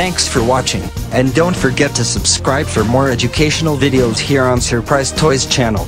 Thanks for watching, and don't forget to subscribe for more educational videos here on Surprise Toys channel.